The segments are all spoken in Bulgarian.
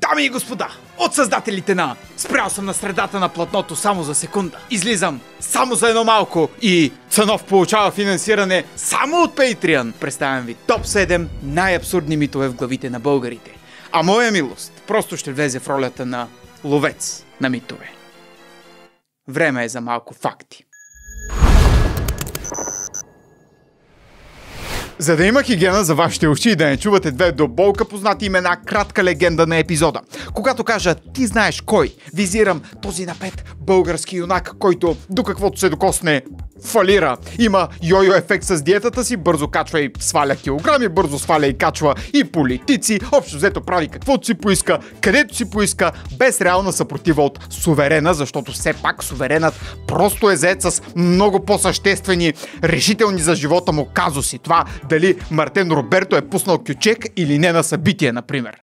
Дами и господа, от създателите на Спрял съм на средата на платното само за секунда. Излизам само за едно малко и Цанов получава финансиране само от Patreon. Представям ви топ 7 най-абсурдни митове в главите на българите. А моя милост просто ще влезе в ролята на ловец на митове. Време е за малко факти. За да има хигиена за вашите уши и да не чувате две до болка познати имена, кратка легенда на епизода. Когато кажа ти знаеш кой, визирам този напет български юнак, който до каквото се докосне фалира. Има йо-йо ефект с диетата си, бързо качва и сваля килограми, бързо сваля и качва и политици, общо взето прави каквото си поиска, където си поиска, без реална съпротива от суверена, защото все пак суверенът просто е заед с много по-съществени, решителни за живота му казуси. Това дали Мартен Роберто е пуснал кючек или не на събитие, например.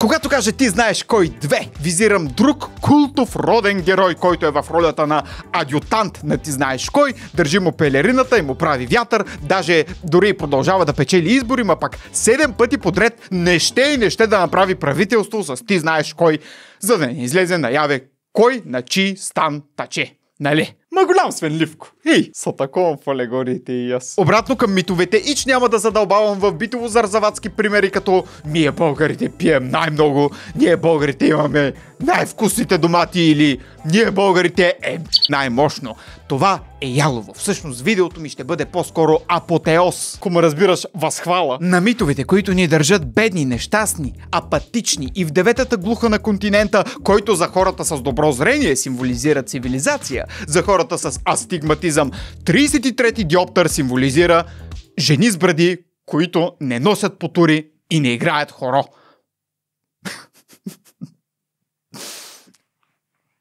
Когато кажа ти знаеш кой две, визирам друг култов роден герой, който е в ролята на адютант на ти знаеш кой, държи му пелерината и му прави вятър, даже дори продължава да печели избори, ма пак седем пъти подред не ще и не ще да направи правителство с ти знаеш кой, за да не излезе наяве кой на чи стан таче. Нали? Ма голям свенливко. Ей, са такова в алегориите и аз. Обратно към митовете, ич няма да задълбавам в битово-зарзаватски примери, като ние българите пием най-много, ние българите имаме най-вкусните домати или ние българите е най-мощно. Това е ялово. Всъщност видеото ми ще бъде по-скоро апотеоз, ако ме разбираш, възхвала. На митовете, които ни държат бедни, нещастни, апатични и в деветата глуха на континента, който за хората с добро зрение символизира цивилизация, за хората с астигматизъм 33-ти диоптър символизира жени с бради, които не носят потури и не играят хоро.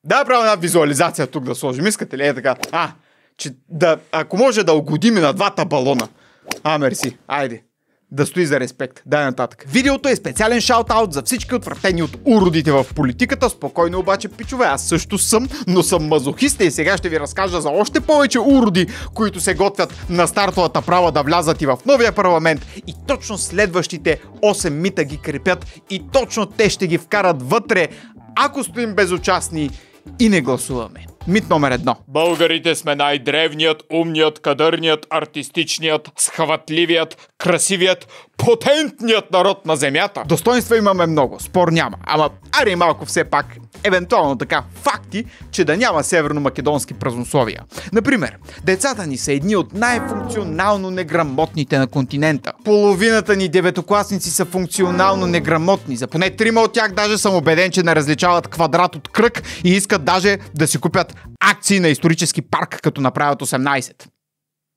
Да, правя една визуализация тук да сложим. Искате ли е така? А, че да, ако може да угодим на двата балона. А, мерси. Айде. Да стои за респект. Дай нататък. Видеото е специален шаут-аут за всички отвратени от уродите в политиката. Спокойно обаче, пичове, аз също съм, но съм мазохист и сега ще ви разкажа за още повече уроди, които се готвят на стартовата права да влязат и в новия парламент. И точно следващите 8 мита ги крепят и точно те ще ги вкарат вътре, ако стоим безучастни и не гласуваме. Мит номер едно. Българите сме най-древният, умният, кадърният, артистичният, схватливият, красивият, потентният народ на земята. Достоинства имаме много, спор няма. Ама, аре малко все пак, евентуално така, факти, че да няма северно-македонски празнословия. Например, децата ни са едни от най-функционално неграмотните на континента. Половината ни деветокласници са функционално неграмотни. За поне трима от тях даже съм убеден, че не различават квадрат от кръг и искат даже да си купят акции на исторически парк, като направят 18.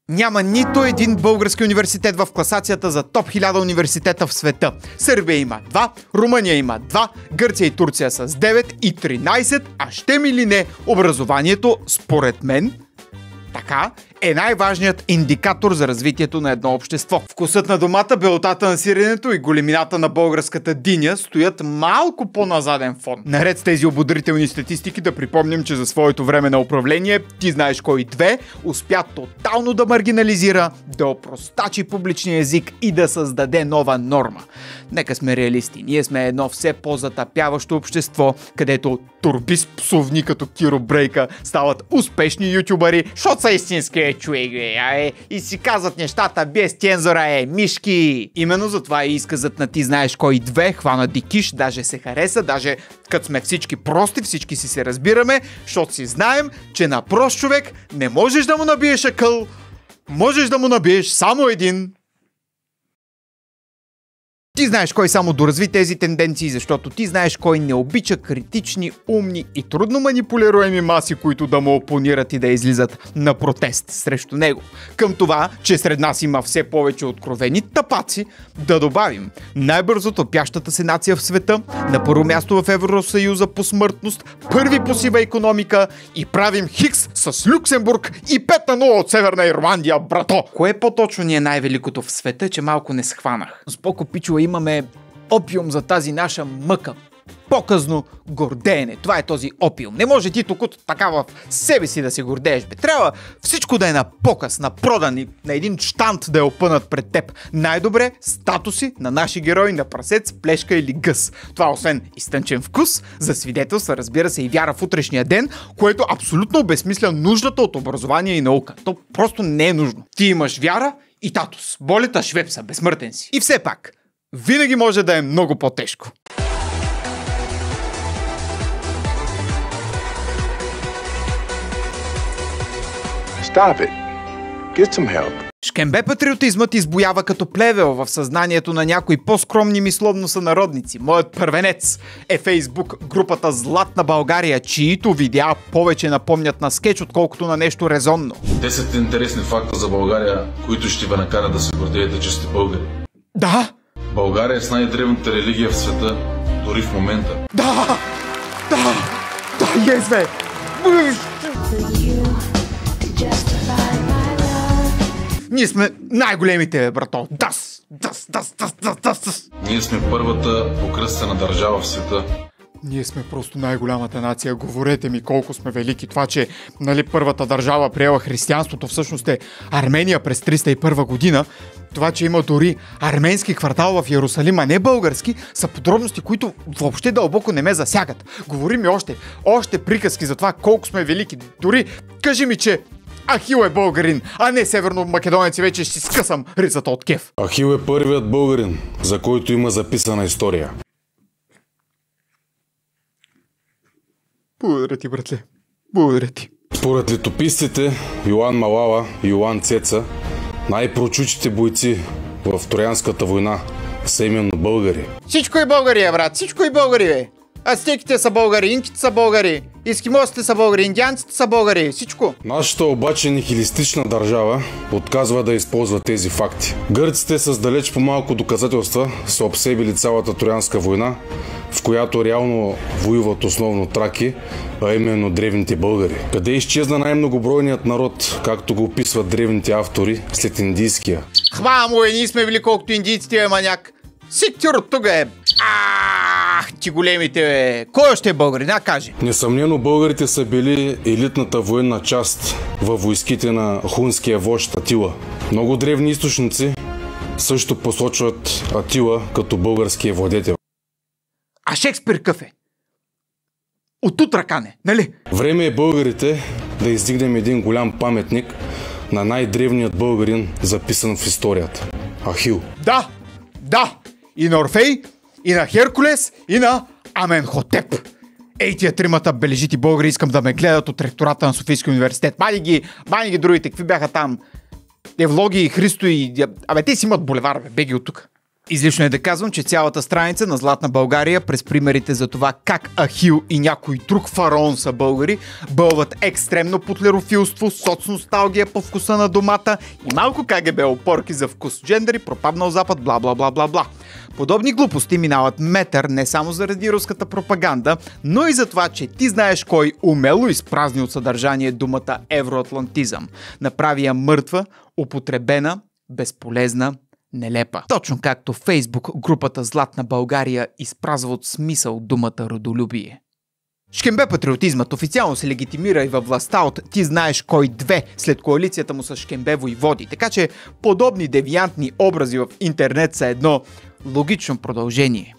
Няма нито един български университет в класацията за топ 1000 университета в света. Сърбия има 2, Румъния има 2, Гърция и Турция с 9 и 13, а ще ми ли не, образованието, според мен, така е най-важният индикатор за развитието на едно общество. Вкусът на домата, белотата на сиренето и големината на българската диня стоят малко по-назаден фон. Наред с тези ободрителни статистики да припомним, че за своето време на управление ти знаеш кой две успя тотално да маргинализира, да опростачи публичния език и да създаде нова норма. Нека сме реалисти. Ние сме едно все по-затъпяващо общество, където турби с псовни като Киро Брейка стават успешни ютубъри, защото са истински човек, бе, а е, и си казват нещата без тензора, е, мишки. Именно затова и изказът на ти знаеш кой две, хвана дикиш, даже се хареса, даже като сме всички прости, всички си се разбираме, защото си знаем, че на прост човек не можеш да му набиеш акъл, можеш да му набиеш само един ти знаеш кой само доразви тези тенденции, защото ти знаеш кой не обича критични, умни и трудно манипулируеми маси, които да му опонират и да излизат на протест срещу него. Към това, че сред нас има все повече откровени тапаци, да добавим най-бързо топящата се нация в света, на първо място в Евросъюза по смъртност, първи по сива економика и правим хикс с Люксембург и 5 на 0 от Северна Ирландия, брато! Кое по-точно ни е най-великото в света, че малко не схванах? Споко пичува имаме опиум за тази наша мъка. показно гордеене. Това е този опиум. Не може ти тук така в себе си да се гордееш. Бе. Трябва всичко да е на показ, на продан и на един штант да е опънат пред теб. Най-добре статуси на наши герои на прасец, плешка или гъс. Това освен изтънчен вкус, за свидетелства разбира се и вяра в утрешния ден, което абсолютно обезмисля нуждата от образование и наука. То просто не е нужно. Ти имаш вяра и татус. Болета швепса, безсмъртен си. И все пак, винаги може да е много по-тежко. Stop it. Get some help. Шкембе патриотизмът избоява като плевел в съзнанието на някои по-скромни мисловно сънародници. Моят първенец е Фейсбук групата Златна България, чието видеа повече напомнят на скетч, отколкото на нещо резонно. 10 интересни факта за България, които ще ви накарат да се гордеете, че сте българи. Да, България е с най-древната религия в света, дори в момента. да, да, да, ес, бе! Ние сме най-големите, бе, брато. Дас, дас, дас, дас, дас, дас, дас. Ние сме първата покръстена държава в света. Ние сме просто най-голямата нация. Говорете ми колко сме велики. Това, че нали, първата държава приела християнството, всъщност е Армения през 301 година. Това, че има дори арменски квартал в Иерусалим, а не български, са подробности, които въобще дълбоко не ме засягат. Говори ми още, още приказки за това колко сме велики. Дори кажи ми, че Ахил е българин, а не северно-македонец и вече ще си скъсам ризата от кеф. Ахил е първият българин, за който има записана история. Благодаря ти, братле. Благодаря ти. Според летописците Йоан Малала и Йоан Цеца, най-прочучите бойци в Троянската война са именно българи. Всичко е българи, брат. Всичко е българи, бе. Ацтеките са българи, инките са българи, ескимосите са българи, индианците са българи. Всичко. Нашата обаче нихилистична държава отказва да използва тези факти. Гърците с далеч по-малко доказателства са обсебили цялата Троянска война, в която реално воюват основно траки, а именно древните българи. Къде изчезна най-многобройният народ, както го описват древните автори, след индийския? Хва му е, ние сме били колкото индийците, е маняк. Сектор от тук е. Ах, ти големите, бе. Кой още е българин? А, кажи. Несъмнено българите са били елитната военна част във войските на хунския вожд Атила. Много древни източници също посочват Атила като българския владетел. А Шекспир къв е? От утракане, нали? Време е българите да издигнем един голям паметник на най-древният българин, записан в историята – Ахил. Да, да. И на Орфей, и на Херкулес, и на Аменхотеп. Ей, тия тримата бележити българи искам да ме гледат от ректората на Софийския университет. Мани ги, мани ги другите, какви бяха там? Евлоги, Христо и... Абе, те си имат булевар, бе, беги от тук. Излишно е да казвам, че цялата страница на Златна България през примерите за това как Ахил и някой друг фараон са българи, бълват екстремно потлерофилство, соцносталгия по вкуса на домата и малко КГБ опорки за вкус джендери, пропаднал запад, бла бла бла бла бла. Подобни глупости минават метър не само заради руската пропаганда, но и за това, че ти знаеш кой умело изпразни от съдържание думата евроатлантизъм. Направи я мъртва, употребена, безполезна, нелепа. Точно както Фейсбук групата Златна България изпразва от смисъл думата родолюбие. Шкембе патриотизмът официално се легитимира и във властта от ти знаеш кой две след коалицията му с Шкембе води. Така че подобни девиантни образи в интернет са едно логично продължение.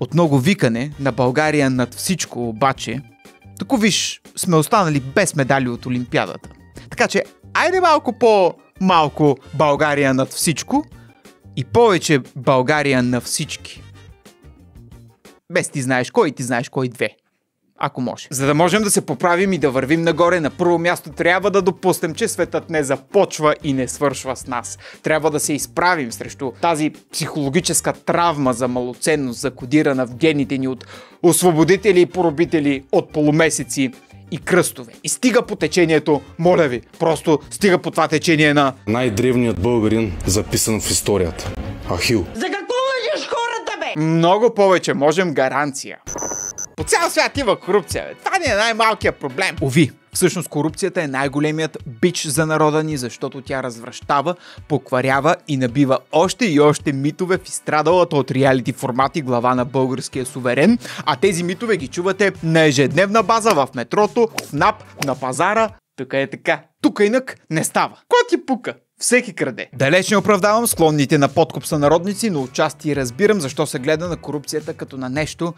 От много викане на България над всичко обаче, тако виж, сме останали без медали от Олимпиадата. Така че, айде малко по-малко България над всичко и повече България на всички. Без ти знаеш кой ти знаеш кой две. Ако може. За да можем да се поправим и да вървим нагоре, на първо място трябва да допуснем, че светът не започва и не свършва с нас. Трябва да се изправим срещу тази психологическа травма за малоценност, закодирана в гените ни от освободители и поробители от полумесеци и кръстове. И стига по течението, моля ви, просто стига по това течение на Най-древният българин, записан в историята – Ахил. За какво лъжеш хората, бе? много повече, можем гаранция. По цял свят има корупция, бе. Това не е най-малкият проблем. Ови, Всъщност корупцията е най-големият бич за народа ни, защото тя развръщава, покварява и набива още и още митове в изстрадалата от реалити формати глава на българския суверен, а тези митове ги чувате на ежедневна база в метрото, в НАП, на пазара, тук е така. Тук инак не става. Кой ти пука? Всеки краде. Далеч не оправдавам склонните на подкуп са народници, но отчасти разбирам защо се гледа на корупцията като на нещо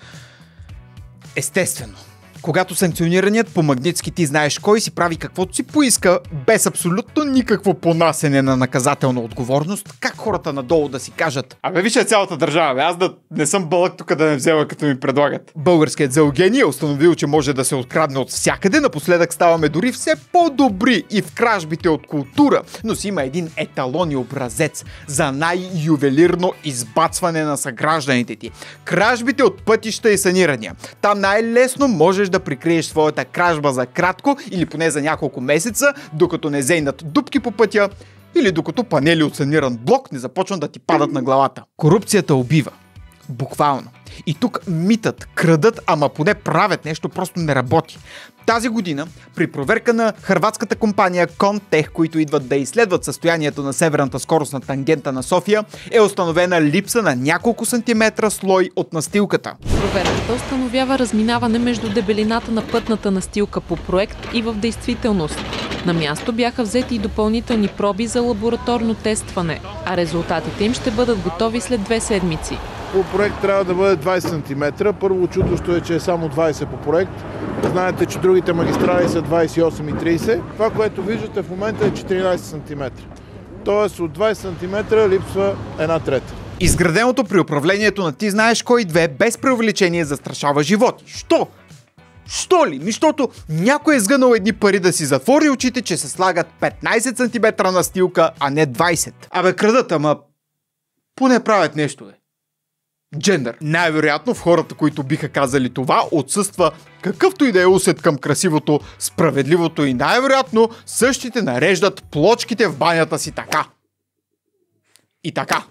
естествено. Когато санкционираният по магнитски ти знаеш кой си прави каквото си поиска, без абсолютно никакво понасене на наказателна отговорност, как хората надолу да си кажат Абе, виж е цялата държава, бе, аз да не съм бълък тук да не взема като ми предлагат. Българският зелгений е установил, че може да се открадне от всякъде, напоследък ставаме дори все по-добри и в кражбите от култура, но си има един еталон и образец за най-ювелирно избацване на съгражданите ти. Кражбите от пътища и санирания. Там най-лесно можеш да прикриеш своята кражба за кратко или поне за няколко месеца, докато не зейнат дупки по пътя или докато панели от саниран блок не започнат да ти падат на главата. Корупцията убива. Буквално. И тук митът, крадат, ама поне правят нещо, просто не работи. Тази година, при проверка на хрватската компания Contech, които идват да изследват състоянието на северната скорост на тангента на София, е установена липса на няколко сантиметра слой от настилката. Проверката установява разминаване между дебелината на пътната настилка по проект и в действителност. На място бяха взети и допълнителни проби за лабораторно тестване, а резултатите им ще бъдат готови след две седмици. По проект трябва да бъде 20 см. Първо чудощо е, че е само 20 по проект. Знаете, че другите магистрали са 28 и 30. Това, което виждате в момента е 14 см. Тоест от 20 см липсва една трета. Изграденото при управлението на ти знаеш кой две без преувеличение застрашава животи. Що? Що ли? Ми, Защото някой е сгънал едни пари да си затвори очите, че се слагат 15 см на стилка, а не 20. Абе, крадат, ама поне правят нещо, бе. Джендър. Най-вероятно в хората, които биха казали това, отсъства какъвто и да е усет към красивото, справедливото и най-вероятно същите нареждат плочките в банята си така. И така.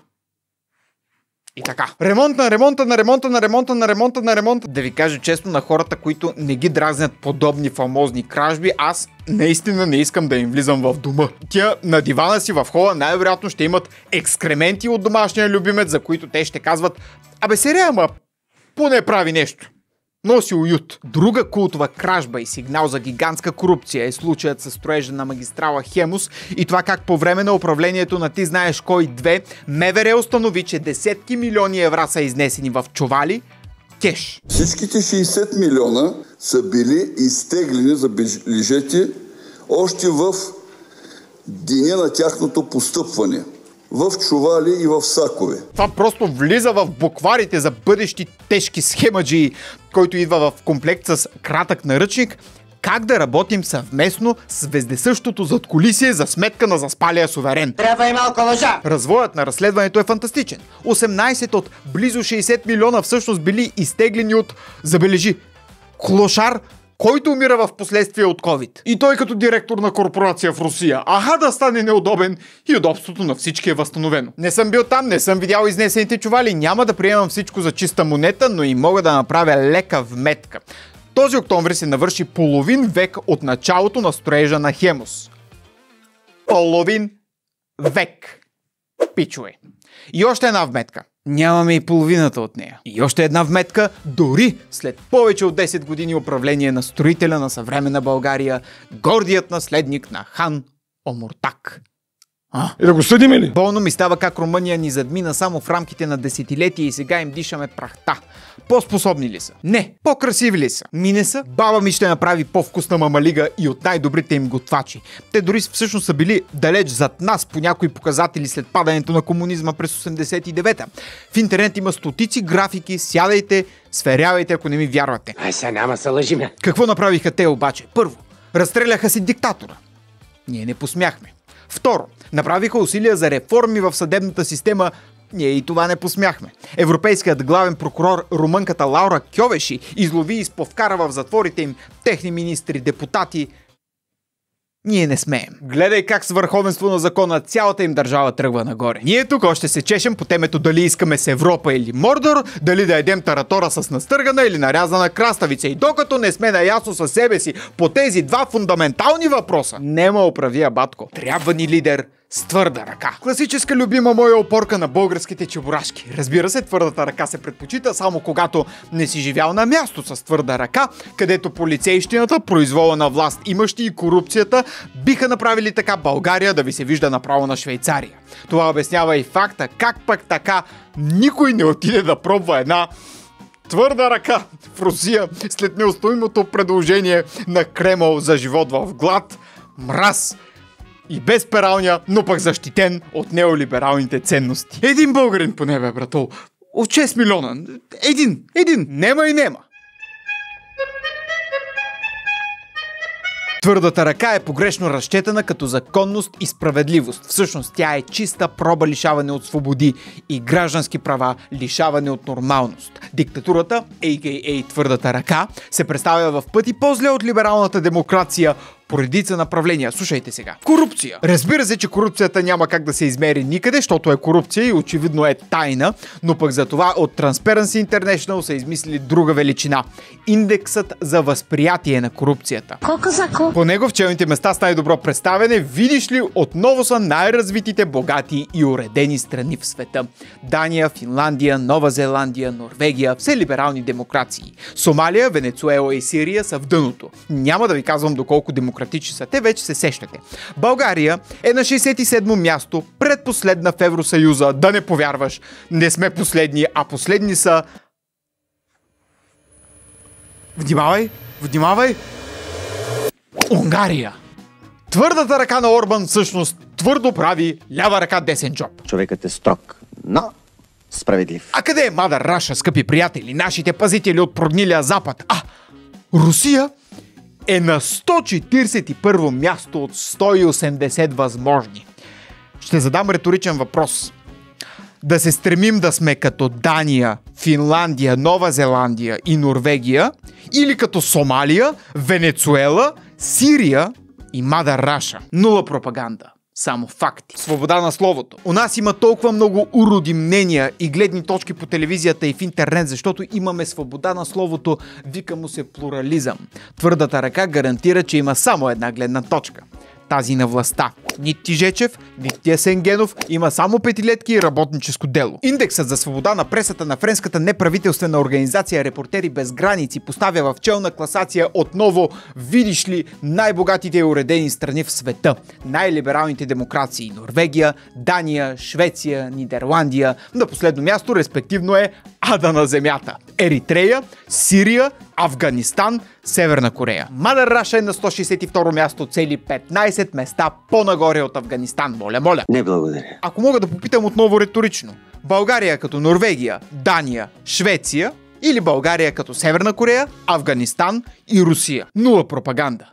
И така. Ремонт на ремонта на ремонта на ремонта на ремонта на ремонта. Да ви кажа честно на хората, които не ги дразнят подобни фамозни кражби, аз наистина не искам да им влизам в дома. Тя на дивана си в хола най-вероятно ще имат екскременти от домашния любимец, за които те ще казват Абе серия, ама поне прави нещо. Носи уют. Друга култова кражба и сигнал за гигантска корупция е случаят с строежа на магистрала Хемус и това как по време на управлението на Ти знаеш кой две, МВР установи, че десетки милиони евра са изнесени в чували, кеш. Всичките 60 милиона са били изтеглени, забележете, още в деня на тяхното постъпване. В чували и в сакове. Това просто влиза в букварите за бъдещи тежки схемаджи, който идва в комплект с кратък наръчник, как да работим съвместно с вездесъщото зад колисие за сметка на заспалия суверен. Трябва и малко лъжа. Развоят на разследването е фантастичен. 18 от близо 60 милиона всъщност били изтеглени от, забележи, клошар, който умира в последствие от COVID. И той като директор на корпорация в Русия. Аха да стане неудобен и удобството на всички е възстановено. Не съм бил там, не съм видял изнесените чували, няма да приемам всичко за чиста монета, но и мога да направя лека вметка. Този октомври се навърши половин век от началото на строежа на Хемус. Половин век. Пичове. И още една вметка. Нямаме и половината от нея. И още една вметка, дори след повече от 10 години управление на строителя на съвременна България, гордият наследник на хан Омуртак. А? И да го съдим ли? Болно ми става как Румъния ни задмина само в рамките на десетилетия и сега им дишаме прахта. По-способни ли са? Не. По-красиви ли са? Ми не са. Баба ми ще направи по-вкусна мамалига и от най-добрите им готвачи. Те дори всъщност са били далеч зад нас по някои показатели след падането на комунизма през 89-та. В интернет има стотици графики, сядайте, сверявайте, ако не ми вярвате. Ай, сега няма се лъжиме. Какво направиха те обаче? Първо, разстреляха си диктатора. Ние не посмяхме. Второ, направиха усилия за реформи в съдебната система. Ние и това не посмяхме. Европейският главен прокурор румънката Лаура Кьовеши излови и изповкара в затворите им техни министри, депутати. Ние не смеем. Гледай как с върховенство на закона цялата им държава тръгва нагоре. Ние тук още се чешем по темето дали искаме с Европа или Мордор, дали да едем таратора с настъргана или нарязана краставица. И докато не сме наясно със себе си по тези два фундаментални въпроса, нема оправия батко. Трябва ни лидер с твърда ръка. Класическа любима моя опорка на българските чебурашки. Разбира се, твърдата ръка се предпочита само когато не си живял на място с твърда ръка, където полицейщината, произвола на власт имащи и корупцията биха направили така България да ви се вижда направо на Швейцария. Това обяснява и факта как пък така никой не отиде да пробва една твърда ръка в Русия след неустоимото предложение на Кремъл за живот в глад, мраз и без пералня, но пък защитен от неолибералните ценности. Един българин поне бе, брато. От 6 милиона. Един, един. Нема и нема. Твърдата ръка е погрешно разчетена като законност и справедливост. Всъщност тя е чиста проба лишаване от свободи и граждански права, лишаване от нормалност. Диктатурата, a.k.a. твърдата ръка, се представя в пъти по-зле от либералната демокрация, по редица направления. Слушайте сега. Корупция. Разбира се, че корупцията няма как да се измери никъде, защото е корупция и очевидно е тайна, но пък за това от Transparency International са измислили друга величина. Индексът за възприятие на корупцията. По него в челните места с най-добро представяне, видиш ли, отново са най-развитите, богати и уредени страни в света. Дания, Финландия, Нова Зеландия, Норвегия, все либерални демокрации. Сомалия, Венецуела и Сирия са в дъното. Няма да ви казвам доколко демократични са. Те вече се сещате. България е на 67-мо място, предпоследна в Евросъюза. Да не повярваш, не сме последни, а последни са... Внимавай, внимавай! Унгария! Твърдата ръка на Орбан всъщност твърдо прави лява ръка десен джоб. Човекът е строг, но справедлив. А къде е Мада Раша, скъпи приятели, нашите пазители от прогнилия запад? А, Русия е на 141 място от 180 възможни. Ще задам риторичен въпрос. Да се стремим да сме като Дания, Финландия, Нова Зеландия и Норвегия или като Сомалия, Венецуела, Сирия и Мада Раша. Нула пропаганда. Само факти. Свобода на словото. У нас има толкова много уроди мнения и гледни точки по телевизията и в интернет, защото имаме свобода на словото, вика му се плурализъм. Твърдата ръка гарантира, че има само една гледна точка. Тази на властта. Нито ти Жечев, нито ти Есен Генов, има само петилетки и работническо дело. Индексът за свобода на пресата на френската неправителствена организация Репортери без граници поставя в челна класация отново, видиш ли, най-богатите и уредени страни в света. Най-либералните демокрации Норвегия, Дания, Швеция, Нидерландия. На последно място, респективно е Ада на земята. Еритрея, Сирия, Афганистан, Северна Корея. Мадър Раша е на 162 място, цели 15 места по-нагоре от Афганистан. Моля, моля. Не благодаря. Ако мога да попитам отново риторично. България като Норвегия, Дания, Швеция или България като Северна Корея, Афганистан и Русия. Нула пропаганда.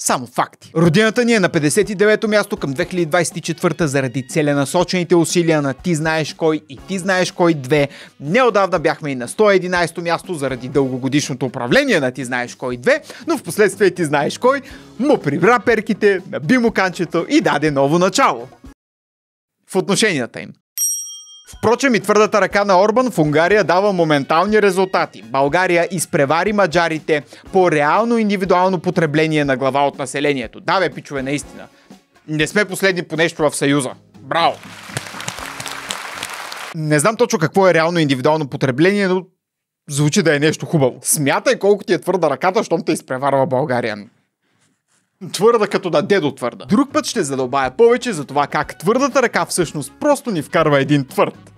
Само факти. Родината ни е на 59-то място към 2024 заради целенасочените усилия на Ти знаеш кой и Ти знаеш кой 2. Неодавна бяхме и на 111-то място заради дългогодишното управление на Ти знаеш кой 2, но в последствие Ти знаеш кой му прибра перките, наби му канчето и даде ново начало. В отношенията им. Впрочем и твърдата ръка на Орбан в Унгария дава моментални резултати. България изпревари маджарите по реално индивидуално потребление на глава от населението. Да бе, пичове, наистина. Не сме последни по нещо в Съюза. Браво! Не знам точно какво е реално индивидуално потребление, но звучи да е нещо хубаво. Смятай колко ти е твърда ръката, щом те изпреварва България. Твърда като да дедо твърда. Друг път ще задълбая повече за това как твърдата ръка всъщност просто ни вкарва един твърд.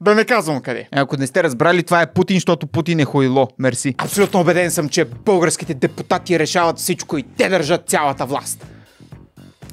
Да не казвам къде. Ако не сте разбрали, това е Путин, защото Путин е хуйло. Мерси. Абсолютно убеден съм, че българските депутати решават всичко и те държат цялата власт.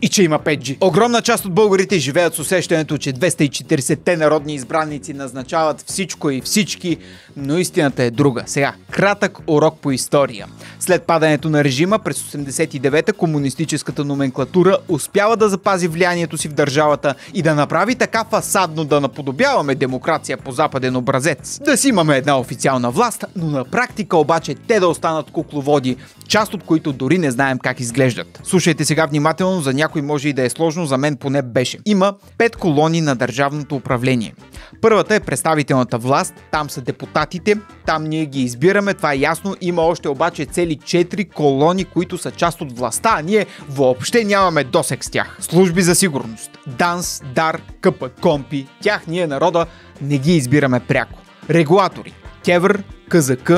И че има 5G. Огромна част от българите живеят с усещането, че 240-те народни избранници назначават всичко и всички, но истината е друга. Сега, кратък урок по история. След падането на режима през 89-та комунистическата номенклатура успява да запази влиянието си в държавата и да направи така фасадно да наподобяваме демокрация по западен образец. Да си имаме една официална власт, но на практика обаче те да останат кукловоди, част от които дори не знаем как изглеждат. Слушайте сега внимателно, за някой може и да е сложно, за мен поне беше. Има пет колони на държавното управление. Първата е представителната власт, там са депутатите, там ние ги избираме, това е ясно. Има още обаче цели 4 колони, които са част от властта, а ние въобще нямаме досек с тях. Служби за сигурност, ДАНС, ДАР, КП, КОМПИ, тях ние народа не ги избираме пряко. Регулатори, КЕВР, КЗК,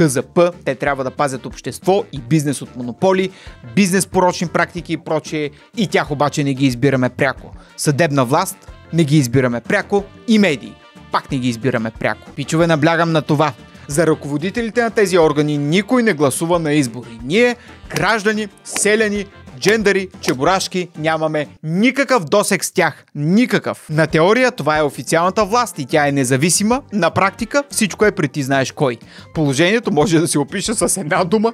КЗП, те трябва да пазят общество и бизнес от монополи, бизнес порочни практики и прочее, и тях обаче не ги избираме пряко. Съдебна власт не ги избираме пряко и медии пак не ги избираме пряко. Пичове, наблягам на това. За ръководителите на тези органи никой не гласува на избори. Ние, граждани, селяни, джендари, чебурашки, нямаме никакъв досек с тях. Никакъв. На теория това е официалната власт и тя е независима. На практика всичко е при ти знаеш кой. Положението може да се опише с една дума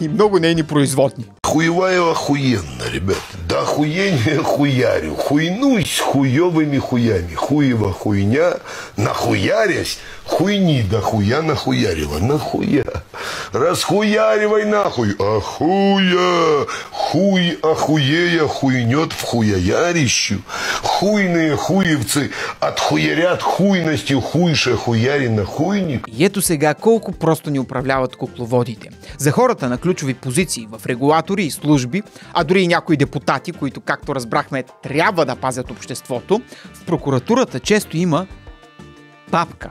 и много нейни производни. Хуевая охуенно, ребят. Да охуение хуярю. Хуйнусь хуевыми хуями. Хуева хуйня, нахуярясь, хуйни да хуя нахуярила. Нахуя? Расхуяривай нахуй. Ахуя. Хуй охуея хуйнет в хуяярищу. Хуйные хуевцы отхуярят хуйностью хуйше хуяри на хуйник. И ето сега колко просто ни управляват кукловодите. За хората на ключови позиции в регулатори и служби, а дори и някои депутати, които, както разбрахме, трябва да пазят обществото, в прокуратурата често има папка.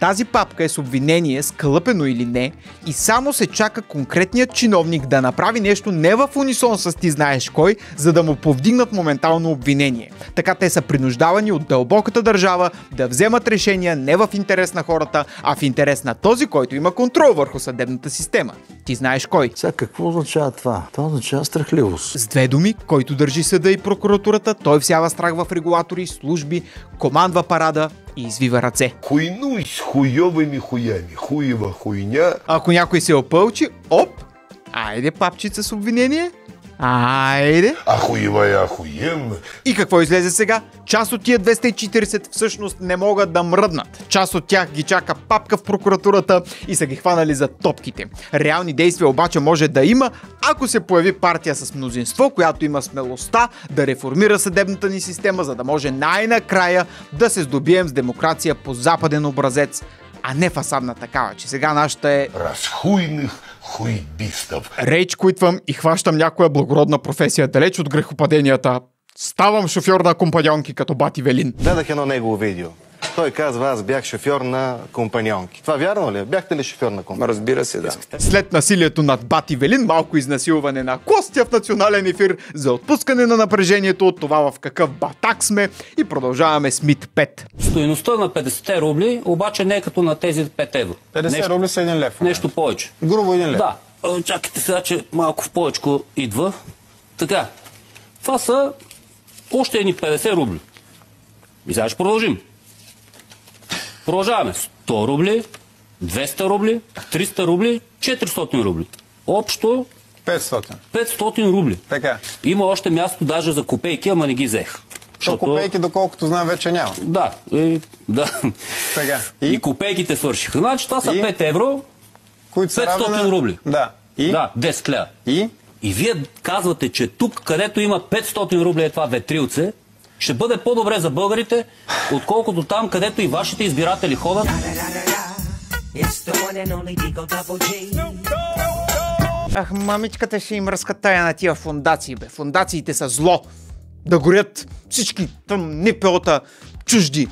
Тази папка е с обвинение, скълъпено или не, и само се чака конкретният чиновник да направи нещо не в унисон с ти знаеш кой, за да му повдигнат моментално обвинение. Така те са принуждавани от дълбоката държава да вземат решения не в интерес на хората, а в интерес на този, който има контрол върху съдебната система. Ти знаеш кой. Сега какво означава това? Това означава страхливост. С две думи, който държи съда и прокуратурата, той всява страх в регулатори, служби, командва парада и извива ръце. Хуйнусь хуевыми хуями. Хуева хуйня. Ако някой се опълчи, оп, айде папчица с обвинение, айде. Ахуевая охуенно. И какво излезе сега? Част от тия 240 всъщност не могат да мръднат. Част от тях ги чака папка в прокуратурата и са ги хванали за топките. Реални действия обаче може да има, ако се появи партия с мнозинство, която има смелостта да реформира съдебната ни система, за да може най-накрая да се здобием с демокрация по западен образец, а не фасадна такава, че сега нашата е Разхуйных хуйбистов. рейдж куитвам и хващам някоя благородна професия далеч от грехопаденията. Ставам шофьор на компаньонки като Бати Велин. Гледах едно негово видео. Той казва, аз бях шофьор на компаньонки. Това вярно ли? е? Бяхте ли шофьор на компаньонки? Разбира се, да. След насилието над Бати Велин, малко изнасилване на Костя в национален ефир за отпускане на напрежението от това в какъв батак сме и продължаваме с МИТ 5. Стоеността на 50 рубли обаче не е като на тези 5 евро. 50 нещо, рубли са един лев. Нещо повече. Грубо един лев. Да. Чакайте сега, че малко в повече идва. Така. Това са още едни 50 рубли. И сега ще продължим. Продължаваме. 100 рубли, 200 рубли, 300 рубли, 400 рубли. Общо 500. 500 рубли. Така. Има още място даже за копейки, ама не ги взех. То копейки, доколкото знам, вече няма. Да, е, да. Така. И? и копейките свършиха. Значи това са И? 5 евро, Които са 500 равни на- рубли. Да. И? Да, 10 ля. И? И вие казвате, че тук, където има 500 рубли е това ветрилце, ще бъде по-добре за българите, отколкото там, където и вашите избиратели ходят. Ах, мамичката ще им разкатая на тия фундации, бе. Фундациите са зло. Да горят всички там НПО-та чужди.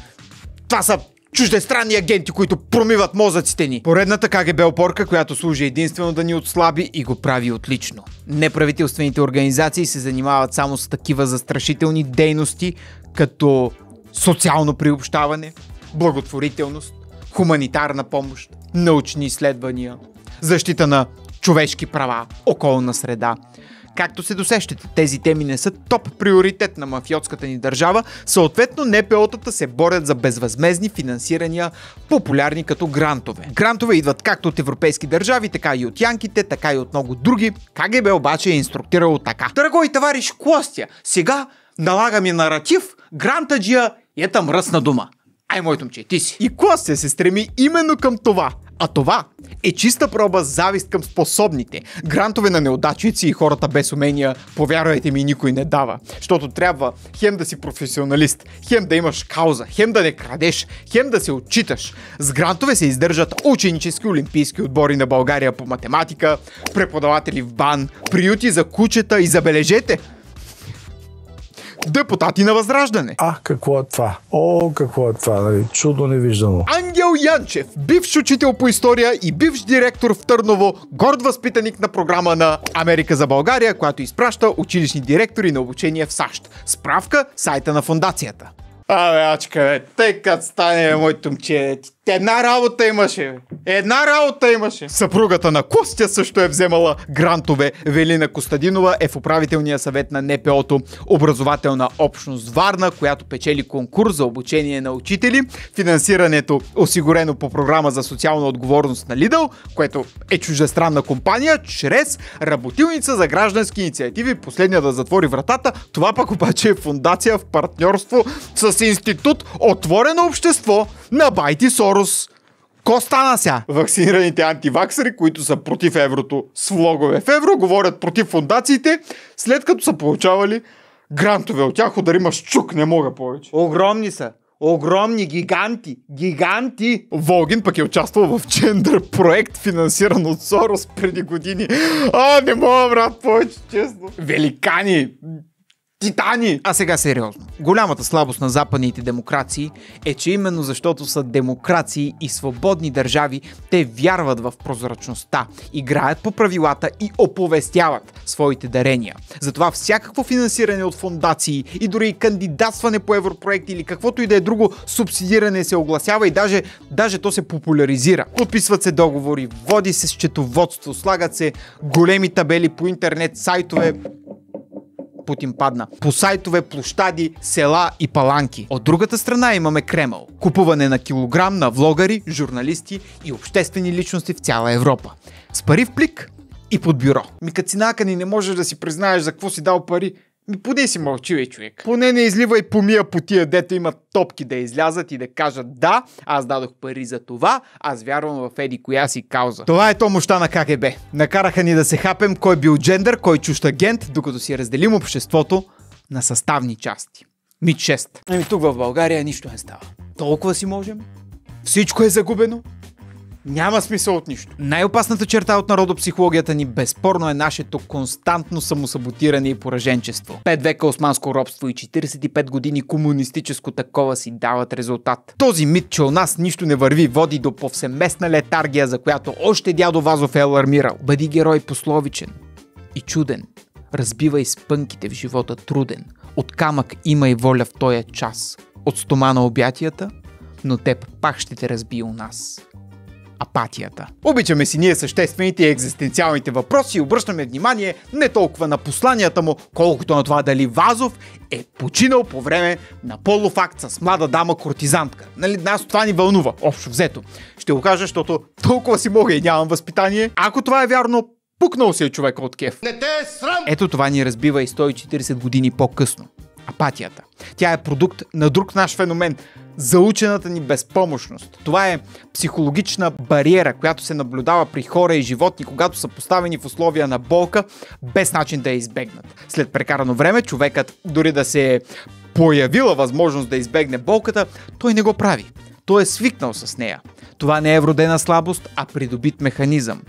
Това са чуждестранни агенти, които промиват мозъците ни. Поредната КГБ опорка, която служи единствено да ни отслаби и го прави отлично. Неправителствените организации се занимават само с такива застрашителни дейности, като социално приобщаване, благотворителност, хуманитарна помощ, научни изследвания, защита на човешки права, околна среда. Както се досещате, тези теми не са топ приоритет на мафиотската ни държава, съответно НПО-тата се борят за безвъзмезни финансирания, популярни като грантове. Грантове идват както от европейски държави, така и от янките, така и от много други. КГБ обаче е инструктирало така. Дорогой товарищ Костя, сега налагаме наратив, грантаджия и ета мръсна дума. Ай, моето момче, ти си. И Костя се стреми именно към това. А това е чиста проба завист към способните. Грантове на неудачици и хората без умения, повярвайте ми, никой не дава. Защото трябва хем да си професионалист, хем да имаш кауза, хем да не крадеш, хем да се отчиташ. С грантове се издържат ученически олимпийски отбори на България по математика, преподаватели в бан, приюти за кучета и забележете, депутати на Възраждане. А, какво е това? О, какво е това, нали? Чудо невиждано. Ангел Янчев, бивш учител по история и бивш директор в Търново, горд възпитаник на програма на Америка за България, която изпраща училищни директори на обучение в САЩ. Справка сайта на фундацията. Абе, ачка, бе, тъй като стане, моето момче. Една работа имаше. Една работа имаше. Съпругата на Костя също е вземала грантове. Велина Костадинова е в управителния съвет на НПО-то образователна общност Варна, която печели конкурс за обучение на учители. Финансирането осигурено по програма за социална отговорност на Лидъл, което е чуждестранна компания, чрез работилница за граждански инициативи. Последния да затвори вратата. Това пък обаче е фундация в партньорство с институт Отворено общество на Байти Сорос. Ко стана ся? Вакцинираните антиваксери, които са против еврото с влогове в евро, говорят против фундациите, след като са получавали грантове от тях. Удари ма щук, не мога повече. Огромни са. Огромни, гиганти, гиганти! Волгин пък е участвал в Чендър проект, финансиран от Сорос преди години. А, не мога, брат, повече, честно. Великани, Титани! А сега сериозно. Голямата слабост на западните демокрации е, че именно защото са демокрации и свободни държави, те вярват в прозрачността, играят по правилата и оповестяват своите дарения. Затова всякакво финансиране от фундации и дори кандидатстване по европроекти или каквото и да е друго субсидиране се огласява и даже, даже то се популяризира. Подписват се договори, води се счетоводство, слагат се големи табели по интернет сайтове, Путин падна. По сайтове, площади, села и паланки. От другата страна имаме Кремъл. Купуване на килограм на влогари, журналисти и обществени личности в цяла Европа. С пари в плик и под бюро. Ми като си накани не можеш да си признаеш за какво си дал пари. Поне си мълчи, човек. Поне не изливай помия по тия, дето имат топки да излязат и да кажат да, аз дадох пари за това, аз вярвам в еди коя си кауза. Това е то мощта на КГБ. Накараха ни да се хапем кой бил джендър, кой чущ агент, докато си разделим обществото на съставни части. Мит 6. Ами тук в България нищо не става. Толкова си можем. Всичко е загубено. Няма смисъл от нищо. Най-опасната черта от народопсихологията ни безспорно е нашето константно самосаботиране и пораженчество. 5 века османско робство и 45 години комунистическо такова си дават резултат. Този мит, че у нас нищо не върви, води до повсеместна летаргия, за която още дядо Вазов е алармирал. Бъди герой пословичен и чуден. Разбивай спънките в живота труден. От камък има и воля в този час. От стомана обятията, но теб пак ще те разби у нас апатията. Обичаме си ние съществените и екзистенциалните въпроси и обръщаме внимание не толкова на посланията му, колкото на това дали Вазов е починал по време на полуфакт с млада дама кортизантка. Нали, нас това ни вълнува, общо взето. Ще го кажа, защото толкова си мога и нямам възпитание. Ако това е вярно, пукнал си е човека от кеф. Не те е срам! Ето това ни разбива и 140 години по-късно. Апатията. Тя е продукт на друг наш феномен заучената ни безпомощност. Това е психологична бариера, която се наблюдава при хора и животни, когато са поставени в условия на болка, без начин да я избегнат. След прекарано време, човекът, дори да се е появила възможност да избегне болката, той не го прави. Той е свикнал с нея. Това не е вродена слабост, а придобит механизъм.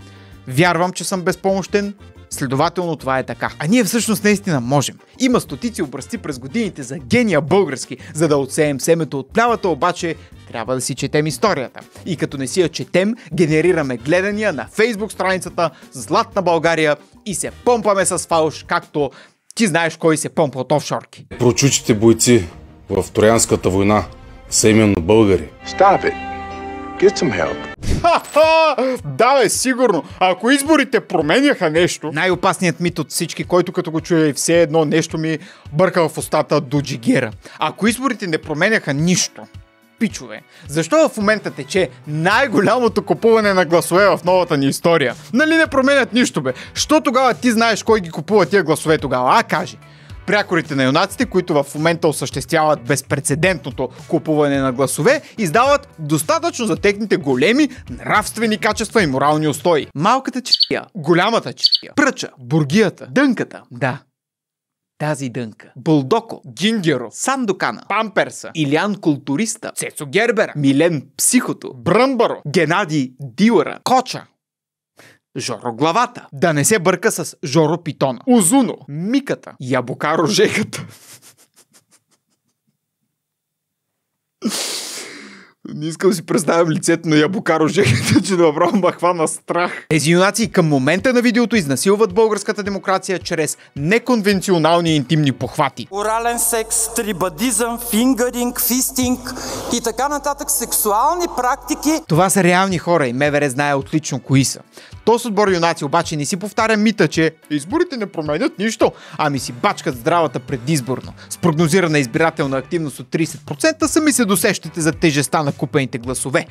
Вярвам, че съм безпомощен, Следователно това е така. А ние всъщност наистина можем. Има стотици образци през годините за гения български, за да отсеем семето от плявата, обаче трябва да си четем историята. И като не си я четем, генерираме гледания на фейсбук страницата Златна България и се помпаме с фалш, както ти знаеш кой се помпа от офшорки. Прочучите бойци в Троянската война са именно българи. Stop it. Get some help. Ха-ха! Да, бе, сигурно. Ако изборите променяха нещо, най-опасният мит от всички, който като го чуя и все едно нещо ми бърка в устата до джигера. Ако изборите не променяха нищо, пичове. Защо в момента тече най-голямото купуване на гласове в новата ни история? Нали не променят нищо, бе? Що тогава ти знаеш кой ги купува тия гласове тогава? А, кажи. Прякорите на юнаците, които в момента осъществяват безпредседентното купуване на гласове, издават достатъчно за техните големи нравствени качества и морални устои. Малката чия, голямата чия, пръча, бургията, дънката. Да, тази дънка. Булдоко, Гингеро, Сандокана, Памперса, Илян Културиста, Цецо Гербера, Милен Психото, Бръмбаро, Геннади Дилъра, Коча, Жоро Главата. Да не се бърка с Жоро Питона. Озуно, Миката, Ябокаро Жеката. Не искам да си представям лицето на Ябокаро Жеката, че направо ма хвана страх. Тези юнаци към момента на видеото изнасилват българската демокрация чрез неконвенционални интимни похвати. орален секс, трибадизъм, фингъринг, фистинг и така нататък сексуални практики. Това са реални хора и МВР знае отлично кои са. Този отбор юнаци обаче не си повтаря мита, че изборите не променят нищо, ами си бачкат здравата предизборно. С прогнозирана избирателна активност от 30% сами се досещате за тежеста на купените гласове.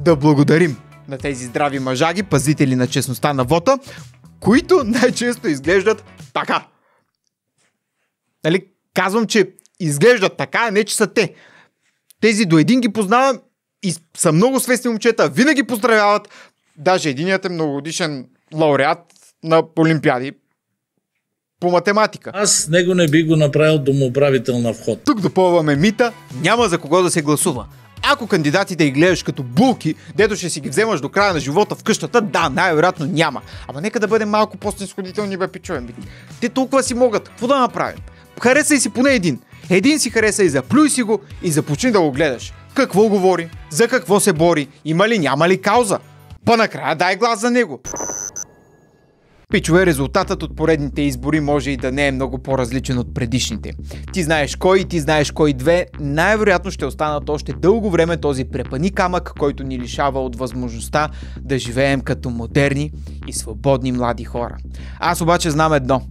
Да благодарим на тези здрави мъжаги, пазители на честността на вота, които най-често изглеждат така. Нали, казвам, че изглеждат така, а не че са те. Тези до един ги познавам и са много свестни момчета, винаги поздравяват. Даже единият е многогодишен лауреат на Олимпиади по математика. Аз него не би го направил домоуправител на вход. Тук допълваме мита, няма за кого да се гласува. Ако кандидатите ги гледаш като булки, дето ще си ги вземаш до края на живота в къщата, да, най-вероятно няма. Ама нека да бъдем малко по-снисходителни, бе, пичове. Те толкова си могат. Какво да направим? Харесай си поне един. Един си хареса и заплюй си го и започни да го гледаш. Какво говори? За какво се бори? Има ли, няма ли кауза? Па накрая дай глас за него. Пичове, резултатът от поредните избори може и да не е много по-различен от предишните. Ти знаеш кой, ти знаеш кой две, най-вероятно ще останат още дълго време този препани камък, който ни лишава от възможността да живеем като модерни и свободни млади хора. Аз обаче знам едно.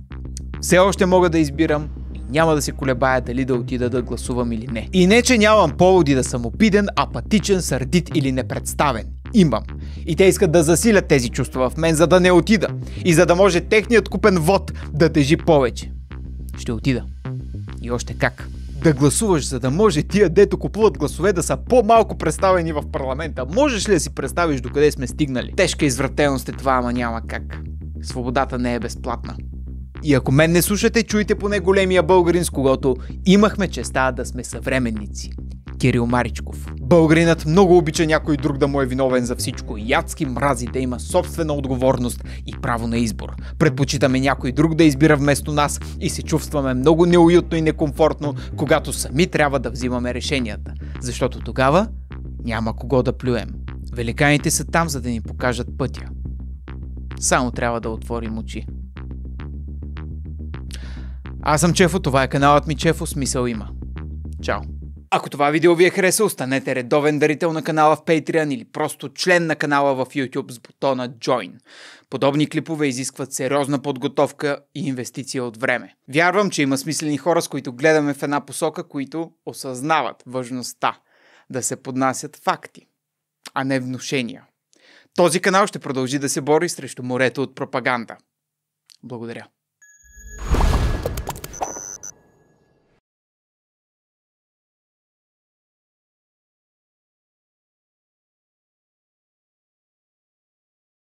Все още мога да избирам няма да се колебая дали да отида да гласувам или не. И не, че нямам поводи да съм обиден, апатичен, сърдит или непредставен. Имам. И те искат да засилят тези чувства в мен, за да не отида. И за да може техният купен вод да тежи повече. Ще отида. И още как. Да гласуваш, за да може тия, дето купуват гласове, да са по-малко представени в парламента. Можеш ли да си представиш докъде сме стигнали? Тежка извратеност е това, ама няма как. Свободата не е безплатна. И ако мен не слушате, чуйте поне големия българин, с когото имахме честа да сме съвременници. Кирил Маричков. Българинът много обича някой друг да му е виновен за всичко. Ядски мрази да има собствена отговорност и право на избор. Предпочитаме някой друг да избира вместо нас и се чувстваме много неуютно и некомфортно, когато сами трябва да взимаме решенията. Защото тогава няма кого да плюем. Великаните са там, за да ни покажат пътя. Само трябва да отворим очи. Аз съм Чефо, това е каналът ми Чефо, смисъл има. Чао! Ако това видео ви е харесало, станете редовен дарител на канала в Patreon или просто член на канала в YouTube с бутона Join. Подобни клипове изискват сериозна подготовка и инвестиция от време. Вярвам, че има смислени хора, с които гледаме в една посока, които осъзнават важността да се поднасят факти, а не внушения. Този канал ще продължи да се бори срещу морето от пропаганда. Благодаря.